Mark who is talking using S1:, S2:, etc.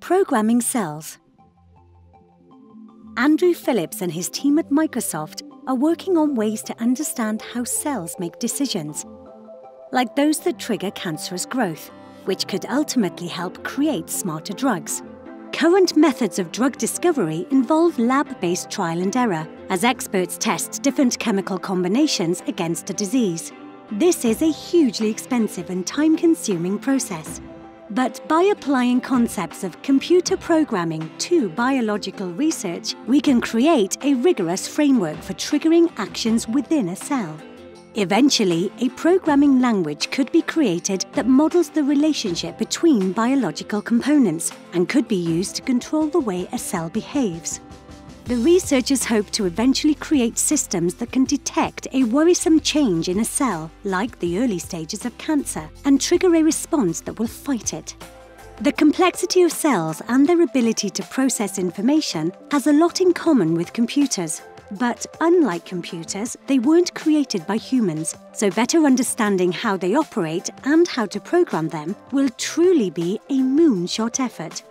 S1: Programming cells. Andrew Phillips and his team at Microsoft are working on ways to understand how cells make decisions, like those that trigger cancerous growth, which could ultimately help create smarter drugs. Current methods of drug discovery involve lab-based trial and error, as experts test different chemical combinations against a disease. This is a hugely expensive and time-consuming process. But by applying concepts of computer programming to biological research, we can create a rigorous framework for triggering actions within a cell. Eventually, a programming language could be created that models the relationship between biological components and could be used to control the way a cell behaves. The researchers hope to eventually create systems that can detect a worrisome change in a cell, like the early stages of cancer, and trigger a response that will fight it. The complexity of cells and their ability to process information has a lot in common with computers. But unlike computers, they weren't created by humans, so better understanding how they operate and how to program them will truly be a moonshot effort.